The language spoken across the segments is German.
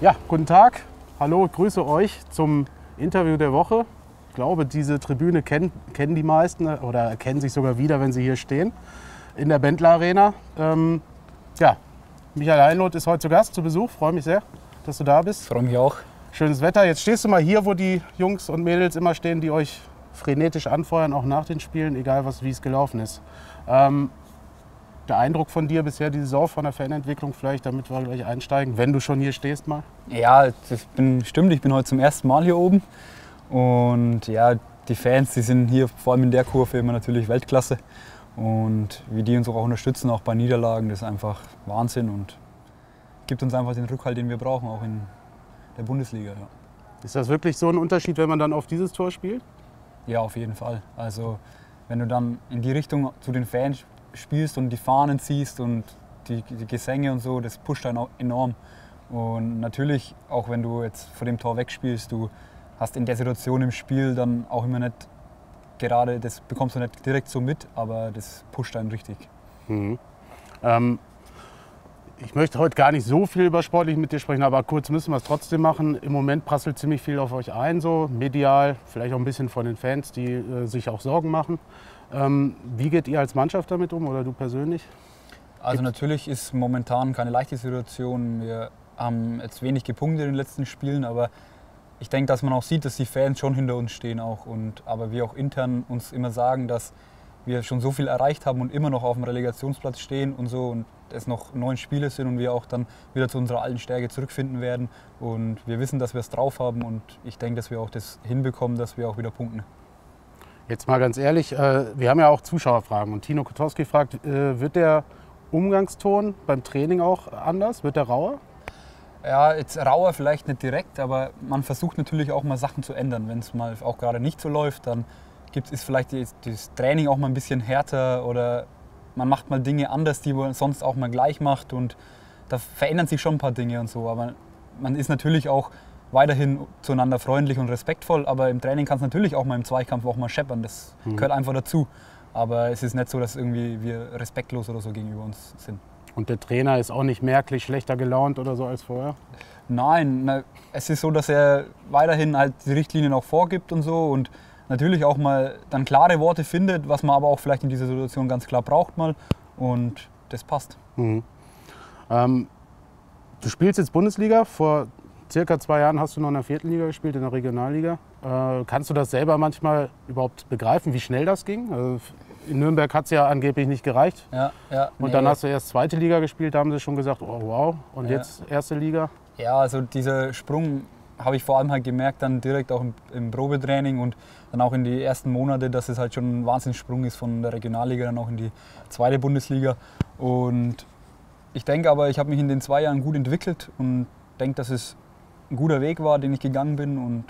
Ja, guten Tag. Hallo, grüße euch zum Interview der Woche. Ich glaube, diese Tribüne kennen, kennen die meisten oder erkennen sich sogar wieder, wenn sie hier stehen, in der Bendler Arena. Ähm, ja, Michael Heinloth ist heute zu Gast, zu Besuch. Freue mich sehr, dass du da bist. Freue mich auch. Schönes Wetter. Jetzt stehst du mal hier, wo die Jungs und Mädels immer stehen, die euch frenetisch anfeuern, auch nach den Spielen, egal was, wie es gelaufen ist. Ähm, der Eindruck von dir bisher die Saison von der Fanentwicklung vielleicht, damit wir gleich einsteigen, wenn du schon hier stehst mal? Ja, das bin, stimmt. Ich bin heute zum ersten Mal hier oben. Und ja, die Fans, die sind hier vor allem in der Kurve immer natürlich Weltklasse. Und wie die uns auch unterstützen, auch bei Niederlagen, das ist einfach Wahnsinn und gibt uns einfach den Rückhalt, den wir brauchen, auch in der Bundesliga. Ja, Ist das wirklich so ein Unterschied, wenn man dann auf dieses Tor spielt? ja auf jeden Fall. Also wenn du dann in die Richtung zu den Fans spielst und die Fahnen ziehst und die, die Gesänge und so, das pusht einen auch enorm. Und natürlich, auch wenn du jetzt vor dem Tor wegspielst, du hast in der Situation im Spiel dann auch immer nicht gerade, das bekommst du nicht direkt so mit, aber das pusht einen richtig. Ähm, ich möchte heute gar nicht so viel über sportlich mit dir sprechen, aber kurz müssen wir es trotzdem machen. Im Moment prasselt ziemlich viel auf euch ein, so medial, vielleicht auch ein bisschen von den Fans, die äh, sich auch Sorgen machen. Ähm, wie geht ihr als Mannschaft damit um oder du persönlich? Also natürlich ist momentan keine leichte Situation. Wir haben jetzt wenig gepunktet in den letzten Spielen, aber ich denke, dass man auch sieht, dass die Fans schon hinter uns stehen auch. Und, aber wir auch intern uns immer sagen, dass wir schon so viel erreicht haben und immer noch auf dem Relegationsplatz stehen und so und es noch neun Spiele sind und wir auch dann wieder zu unserer alten Stärke zurückfinden werden. Und wir wissen, dass wir es drauf haben und ich denke, dass wir auch das hinbekommen, dass wir auch wieder punkten. Jetzt mal ganz ehrlich, äh, wir haben ja auch Zuschauerfragen und Tino Kotowski fragt, äh, wird der Umgangston beim Training auch anders? Wird der rauer? Ja, jetzt rauer vielleicht nicht direkt, aber man versucht natürlich auch mal Sachen zu ändern. Wenn es mal auch gerade nicht so läuft, dann gibt ist vielleicht das Training auch mal ein bisschen härter oder man macht mal Dinge anders, die man sonst auch mal gleich macht und da verändern sich schon ein paar Dinge und so. Aber man ist natürlich auch weiterhin zueinander freundlich und respektvoll, aber im Training kann es natürlich auch mal im Zweikampf auch mal scheppern. Das gehört einfach dazu. Aber es ist nicht so, dass irgendwie wir respektlos oder so gegenüber uns sind. Und der Trainer ist auch nicht merklich schlechter gelaunt oder so als vorher? Nein, na, es ist so, dass er weiterhin halt die Richtlinien auch vorgibt und so und natürlich auch mal dann klare Worte findet, was man aber auch vielleicht in dieser Situation ganz klar braucht mal und das passt. Ähm, du spielst jetzt Bundesliga. Vor circa zwei Jahren hast du noch in der vierten Liga gespielt, in der Regionalliga. Äh, kannst du das selber manchmal überhaupt begreifen, wie schnell das ging? Also in Nürnberg hat es ja angeblich nicht gereicht. Ja, ja, Und nee. dann hast du erst zweite Liga gespielt, da haben sie schon gesagt, oh wow. Und Ja. jetzt erste Liga. Ja, also dieser Sprung habe ich vor allem halt gemerkt, dann direkt auch im, im Probetraining und dann auch in die ersten Monate, dass es halt schon ein Wahnsinnssprung ist von der Regionalliga dann auch in die zweite Bundesliga. Und ich denke aber, ich habe mich in den zwei Jahren gut entwickelt und denke, dass es ein guter Weg war, den ich gegangen bin. Und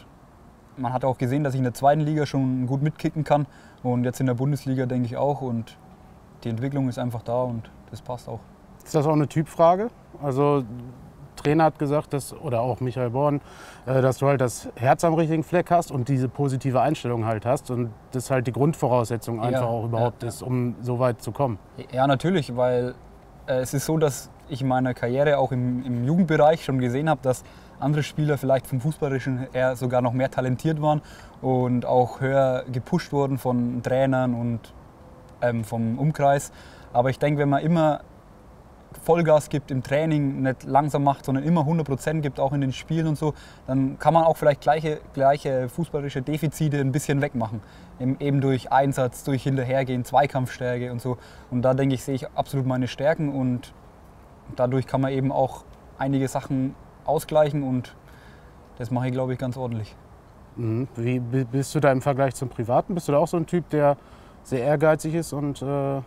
man hat auch gesehen, dass ich in der zweiten Liga schon gut mitkicken kann und jetzt in der Bundesliga denke ich auch. Und die Entwicklung ist einfach da und das passt auch. Ist das auch eine Typfrage? Also Trainer hat gesagt, dass, oder auch Michael Born, äh, dass du halt das Herz am richtigen Fleck hast und diese positive Einstellung halt hast. Und das halt die Grundvoraussetzung einfach auch überhaupt ja. ist, um so weit zu kommen. Ja, natürlich, weil äh, es ist so, dass ich in meiner Karriere auch im, im Jugendbereich schon gesehen habe, dass andere Spieler vielleicht vom Fußballerischen her sogar noch mehr talentiert waren und auch höher gepusht wurden von Trainern und ähm, vom Umkreis. Aber ich denke, wenn man immer Vollgas gibt im Training, nicht langsam macht, sondern immer 100% gibt, auch in den Spielen und so, dann kann man auch vielleicht gleiche, gleiche fußballerische Defizite ein bisschen wegmachen. Eben durch Einsatz, durch Hinterhergehen, Zweikampfstärke und so. Und da denke ich, sehe ich absolut meine Stärken und dadurch kann man eben auch einige Sachen ausgleichen und das mache ich, glaube ich, ganz ordentlich. Mhm. Wie bi- bist du da im Vergleich zum Privaten? Bist du da auch so ein Typ, der sehr ehrgeizig ist und äh,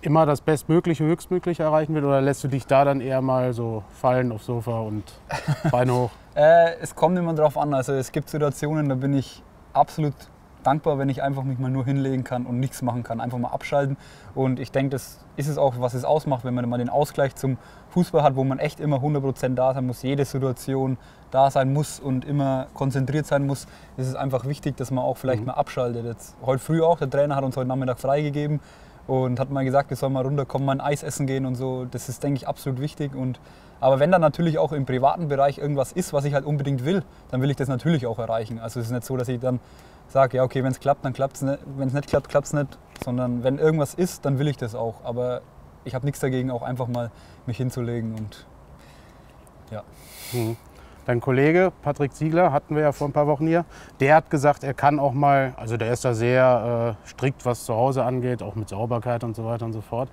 immer das Bestmögliche, Höchstmögliche erreichen will? Oder lässt du dich da dann eher mal so fallen aufs Sofa und Beine hoch? Äh, es kommt immer drauf an. Also es gibt Situationen, da bin ich absolut dankbar, wenn ich einfach mich mal nur hinlegen kann und nichts machen kann, einfach mal abschalten. Und ich denke, das ist es auch, was es ausmacht, wenn man mal den Ausgleich zum Fußball hat, wo man echt immer 100% da sein muss, jede Situation da sein muss und immer konzentriert sein muss, ist es einfach wichtig, dass man auch vielleicht mhm. mal abschaltet. Jetzt, heute früh auch, der Trainer hat uns heute Nachmittag freigegeben und hat mal gesagt, wir sollen mal runterkommen, mal ein Eis essen gehen und so. Das ist, denke ich, absolut wichtig. Und, aber wenn dann natürlich auch im privaten Bereich irgendwas ist, was ich halt unbedingt will, dann will ich das natürlich auch erreichen. Also es ist nicht so, dass ich dann sage, ja okay, wenn es klappt, dann klappt es nicht. Wenn es nicht klappt, klappt es nicht. Sondern wenn irgendwas ist, dann will ich das auch. Aber ich habe nichts dagegen, auch einfach mal mich hinzulegen und ja. Mhm. Dein Kollege Patrick Ziegler hatten wir ja vor ein paar Wochen hier. Der hat gesagt, er kann auch mal, also der ist da sehr äh, strikt, was zu Hause angeht, auch mit Sauberkeit und so weiter und so fort.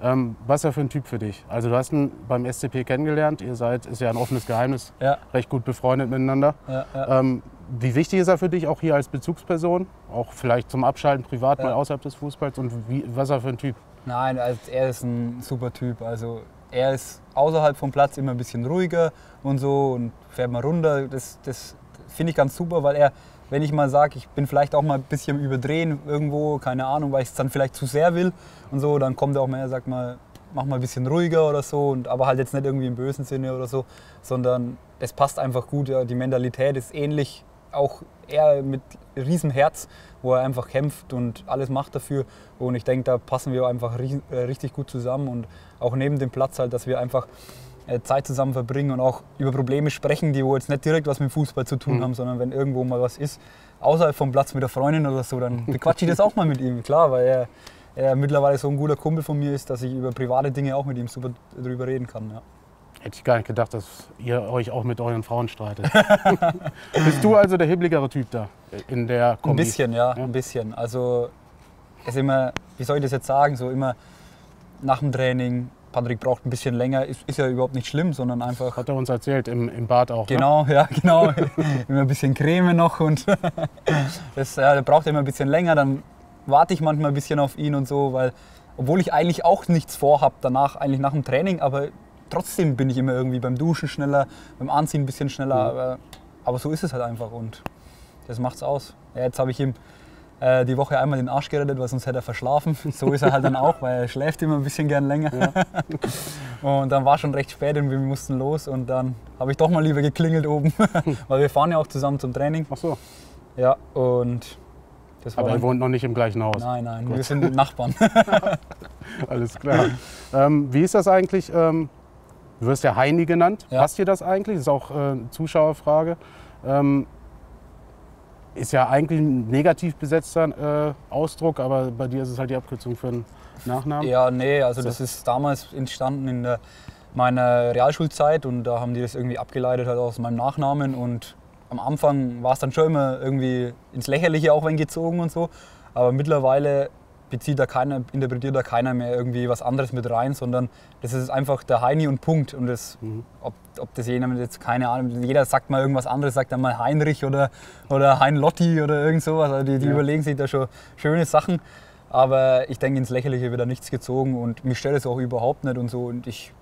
Ähm, was ist er für ein Typ für dich? Also du hast ihn beim SCP kennengelernt, ihr seid, ist ja ein offenes Geheimnis, ja. recht gut befreundet miteinander. Ja, ja. Ähm, wie wichtig ist er für dich auch hier als Bezugsperson? Auch vielleicht zum Abschalten privat mal außerhalb des Fußballs und wie, was ist er für ein Typ? Nein, also er ist ein super Typ. Also er ist außerhalb vom Platz immer ein bisschen ruhiger und so und fährt mal runter. Das, das finde ich ganz super, weil er, wenn ich mal sage, ich bin vielleicht auch mal ein bisschen überdrehen irgendwo, keine Ahnung, weil ich es dann vielleicht zu sehr will und so, dann kommt er auch mal, er sagt mal, mach mal ein bisschen ruhiger oder so, und, aber halt jetzt nicht irgendwie im bösen Sinne oder so, sondern es passt einfach gut. Ja. Die Mentalität ist ähnlich, auch er mit Riesenherz, wo er einfach kämpft und alles macht dafür. Und ich denke, da passen wir einfach äh, richtig gut zusammen und auch neben dem Platz halt, dass wir einfach äh, Zeit zusammen verbringen und auch über Probleme sprechen, die wo jetzt nicht direkt was mit Fußball zu tun mhm. haben, sondern wenn irgendwo mal was ist, außerhalb vom Platz mit der Freundin oder so, dann bequatsche ich das auch mal mit ihm, klar, weil er, er mittlerweile so ein guter Kumpel von mir ist, dass ich über private Dinge auch mit ihm super drüber reden kann. Ja. Hätte ich gar nicht gedacht, dass ihr euch auch mit euren Frauen streitet. Bist du also der hibbligere Typ da in der Kombi? Ein bisschen, ja, ja, ein bisschen. Also ist immer, wie soll ich das jetzt sagen, so immer nach dem Training Patrick braucht ein bisschen länger, ist, ist, ja überhaupt nicht schlimm, sondern einfach. Hat er uns erzählt, im, im Bad auch. Ne? Genau, ne? ja, genau. immer ein bisschen Creme noch und das ja, der braucht immer ein bisschen länger. Dann warte ich manchmal ein bisschen auf ihn und so, weil, obwohl ich eigentlich auch nichts vorhab danach, eigentlich nach dem Training, aber trotzdem bin ich immer irgendwie beim Duschen schneller, beim Anziehen ein bisschen schneller. Mhm. Aber, aber, so ist es halt einfach und das macht's aus. Ja, jetzt habe ich ihm äh, die Woche einmal den Arsch gerettet, weil sonst hätte er verschlafen. So ist er halt dann auch, weil er schläft immer ein bisschen gern länger. Ja. und dann war schon recht spät und wir mussten los und dann habe ich doch mal lieber geklingelt oben, weil wir fahren ja auch zusammen zum Training. Ach so. Ja, und das Aber er wohnt noch nicht im gleichen Haus. Nein, nein, Gut. wir sind Nachbarn. Alles klar. Ähm, wie ist das eigentlich? Ähm, du wirst ja Heini genannt. Ja. Passt dir das eigentlich? Das ist auch äh, eine Zuschauerfrage. Ähm, ist ja eigentlich ein negativ besetzter äh, Ausdruck, aber bei dir ist es halt die Abkürzung für einen Nachnamen. Ja, nee, also das ist damals entstanden in der, meiner Realschulzeit und da haben die das irgendwie abgeleitet halt aus meinem Nachnamen und am Anfang war es dann schon immer irgendwie ins Lächerliche auch wenn gezogen und so, aber mittlerweile bezieht da keiner, interpretiert da keiner mehr irgendwie was anderes mit rein, sondern das ist einfach der Heini und Punkt. Und das, mhm. ob, ob das jemand jetzt, keine Ahnung, jeder sagt mal irgendwas anderes, sagt dann mal Heinrich oder, oder Hein Lotti oder irgend sowas. Also die, die ja. überlegen sich da schon schöne Sachen. Aber ich denke, ins Lächerliche wird da nichts gezogen und mich stört es auch überhaupt nicht und so. Und ich,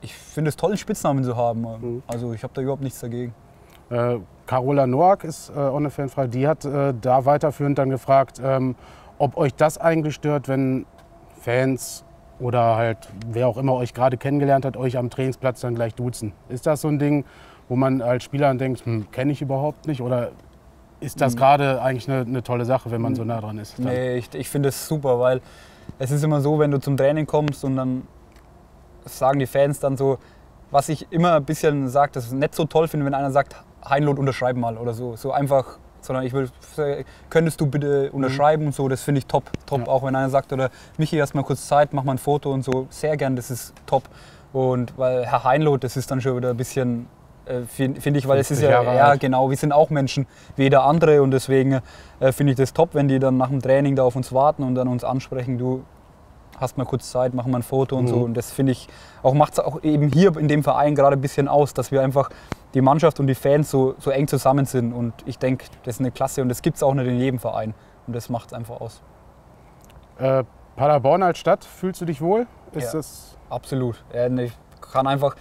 ich finde es toll, einen Spitznamen zu haben. Mhm. Also ich habe da überhaupt nichts dagegen. Äh, Carola Noack ist äh, auch eine Fanfrage. Die hat äh, da weiterführend dann gefragt, ähm, ob euch das eigentlich stört, wenn Fans oder halt wer auch immer euch gerade kennengelernt hat, euch am Trainingsplatz dann gleich duzen. Ist das so ein Ding, wo man als Spieler denkt, hm, kenne ich überhaupt nicht? Oder ist das mhm. gerade eigentlich eine, eine, tolle Sache, wenn man so nah dran ist? Dann? Nee, ich, ich finde es super, weil es ist immer so, wenn du zum Training kommst und dann sagen die Fans dann so, was ich immer ein bisschen sage, dass ich es nicht so toll finde, wenn einer sagt, Heinlot unterschreiben mal oder so. So einfach sondern ich will, könntest du bitte unterschreiben mhm. und so, das finde ich top. top. Ja. Auch wenn einer sagt, oder Michi, erst mal kurz Zeit, mach mal ein Foto und so, sehr gern, das ist top. Und weil Herr Heinloth, das ist dann schon wieder ein bisschen, äh, finde find ich, weil es ist ja, ja genau, wir sind auch Menschen wie jeder andere und deswegen äh, finde ich das top, wenn die dann nach dem Training da auf uns warten und dann uns ansprechen, du hast mal kurz Zeit, machen wir ein Foto und mhm. so. Und das finde ich auch, macht es auch eben hier in dem Verein gerade ein bisschen aus, dass wir einfach die Mannschaft und die Fans so, so eng zusammen sind. Und ich denke, das ist eine Klasse und das gibt es auch nicht in jedem Verein. Und das macht es einfach aus. Äh, Paderborn als Stadt, fühlst du dich wohl? Ist ja, das absolut. Ich kann einfach,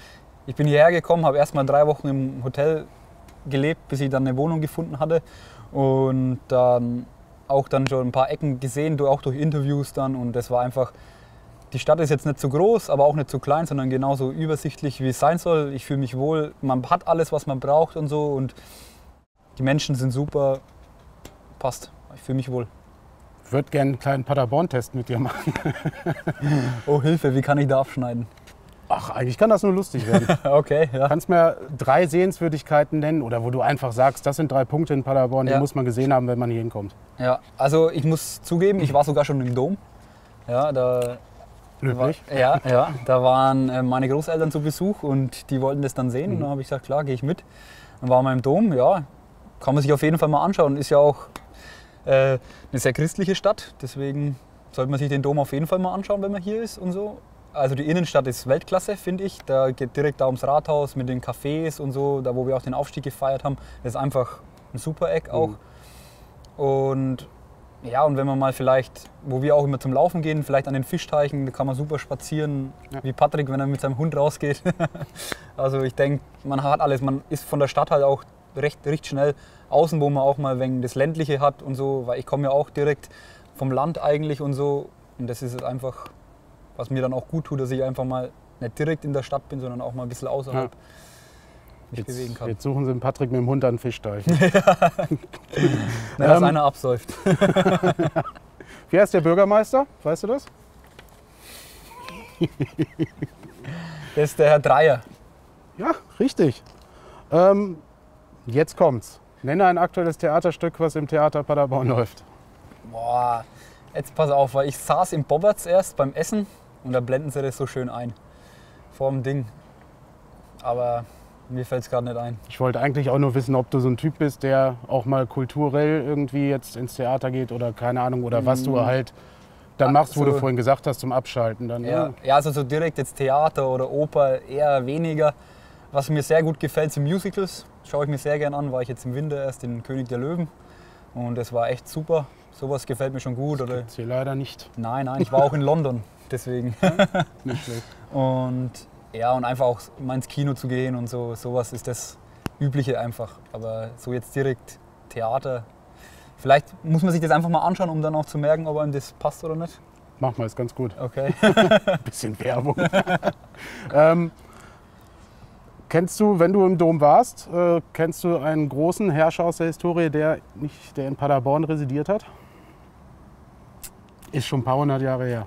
ich bin hierher gekommen, habe erst mal drei Wochen im Hotel gelebt, bis ich dann eine Wohnung gefunden hatte. Und dann auch dann schon ein paar Ecken gesehen, auch durch Interviews dann. Und das war einfach, die Stadt ist jetzt nicht zu groß, aber auch nicht zu klein, sondern genauso übersichtlich, wie es sein soll. Ich fühle mich wohl, man hat alles, was man braucht und so. Und die Menschen sind super, passt. Ich fühle mich wohl. Ich würde gerne einen kleinen Paderborn-Test mit dir machen. oh Hilfe, wie kann ich da abschneiden? Ach, eigentlich kann das nur lustig werden. okay, ja. Kannst mir drei Sehenswürdigkeiten nennen oder wo du einfach sagst, das sind drei Punkte in Paderborn, Ja. die muss man gesehen haben, wenn man hier hinkommt. Ja, also ich muss zugeben, ich war sogar schon im Dom. Ja, da war, Löblich. ja, ja, da waren äh, meine Großeltern zu Besuch und die wollten das dann sehen. Und dann habe ich gesagt, klar, gehe ich mit. Dann waren wir im Dom, ja, kann man sich auf jeden Fall mal anschauen. Ist ja auch äh, eine sehr christliche Stadt, deswegen sollte man sich den Dom auf jeden Fall mal anschauen, wenn man hier ist und so. Also die Innenstadt ist Weltklasse, finde ich. Da geht direkt da ums Rathaus mit den Cafés und so, da wo wir auch den Aufstieg gefeiert haben. Das ist einfach ein super Eck auch. Und ja, und wenn man mal vielleicht, wo wir auch immer zum Laufen gehen, vielleicht an den Fischteichen, da kann man super spazieren, Ja. wie Patrick, wenn er mit seinem Hund rausgeht. also ich denke, man hat alles. Man ist von der Stadt halt auch recht, recht schnell außen, wo man auch mal wegen das Ländliche hat und so, weil ich komme ja auch direkt vom Land eigentlich und so. Und das ist einfach, was mir dann auch gut tut, dass ich einfach mal nicht direkt in der Stadt bin, sondern auch mal ein bisschen außerhalb mich Jetzt, bewegen kann. jetzt suchen sie den Patrick mit dem Hund an Fischteich. Na, dass Ähm, einer absäuft. Wer ist der Bürgermeister? Weißt du das? Das ist der Herr Dreier. Ja, richtig. Ähm, jetzt kommt's. Nenne ein aktuelles Theaterstück, was im Theater Paderborn läuft. Boah, jetzt pass auf, weil ich saß im Bobberts erst beim Essen und da blenden sie das so schön ein. Vor dem Ding. Aber mir fällt es gerade nicht ein. Ich wollte eigentlich auch nur wissen, ob du so ein Typ bist, der auch mal kulturell irgendwie jetzt ins Theater geht oder keine Ahnung, oder was du halt dann machst, wo Also- du vorhin gesagt hast, zum Abschalten. Dann, Ja, ja, also so direkt jetzt Theater oder Oper eher weniger. Was mir sehr gut gefällt, sind Musicals. Schaue ich mir sehr gern an. War ich jetzt im Winter erst in König der Löwen. Und das war echt super. Sowas gefällt mir schon gut. Oder Gibt's hier leider nicht. nein, nein, ich war auch in London. Deswegen. Nicht schlecht. Und ja, und einfach auch mal ins Kino zu gehen und so, sowas ist das Übliche einfach. Aber so jetzt direkt Theater. Vielleicht muss man sich das einfach mal anschauen, um dann auch zu merken, ob einem das passt oder nicht. Mach mal, ist ganz gut. Okay. Bisschen Werbung. ähm, kennst du, wenn du im Dom warst, äh, kennst du einen großen Herrscher aus der Historie, der, nicht, der in Paderborn residiert hat? Ist schon ein paar hundert Jahre her.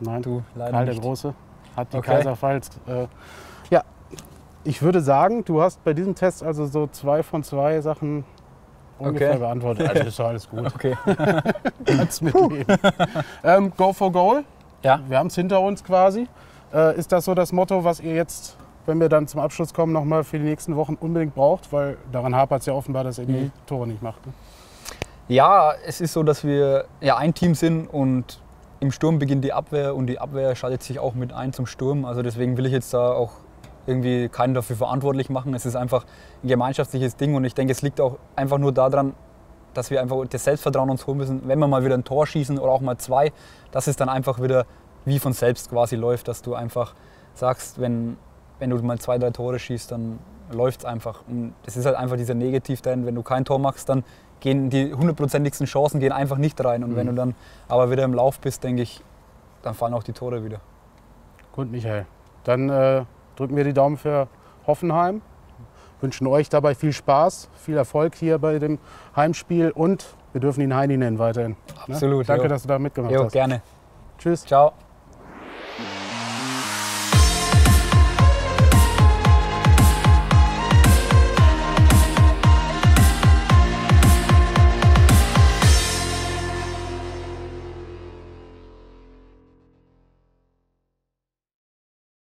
Nein, Du, leider Karl der nicht. Große hat die Okay. Kaiserpfalz. Äh, ja, ich würde sagen, du hast bei diesem Test also so zwei von zwei Sachen ungefähr Okay. beantwortet. Also ist alles gut. Okay. Kannst mitleben. ähm, go for goal. Ja. Wir haben es hinter uns quasi. Äh, ist das so das Motto, was ihr jetzt, wenn wir dann zum Abschluss kommen, nochmal für die nächsten Wochen unbedingt braucht? Weil daran hapert es ja offenbar, dass ihr die Mhm. Tore nicht macht. Ne? Ja, es ist so, dass wir ja ein Team sind und im Sturm beginnt die Abwehr und die Abwehr schaltet sich auch mit ein zum Sturm. Also deswegen will ich jetzt da auch irgendwie keinen dafür verantwortlich machen. Es ist einfach ein gemeinschaftliches Ding und ich denke, es liegt auch einfach nur daran, dass wir einfach das Selbstvertrauen uns holen müssen, wenn wir mal wieder ein Tor schießen oder auch mal zwei, dass es dann einfach wieder wie von selbst quasi läuft, dass du einfach sagst, wenn, wenn du mal zwei, drei Tore schießt, dann läuft es einfach. Und das ist halt einfach dieser Negativtrend, wenn du kein Tor machst, dann gehen die hundertprozentigsten Chancen gehen einfach nicht rein. Und wenn du dann aber wieder im Lauf bist, denke ich, dann fallen auch die Tore wieder. Gut, Michael. Dann äh, drücken wir die Daumen für Hoffenheim. Wünschen euch dabei viel Spaß, viel Erfolg hier bei dem Heimspiel und wir dürfen ihn Heini nennen weiterhin. Ne? Absolut, Danke, jo. dass du da mitgemacht Jo, hast. gerne. Tschüss. Ciao.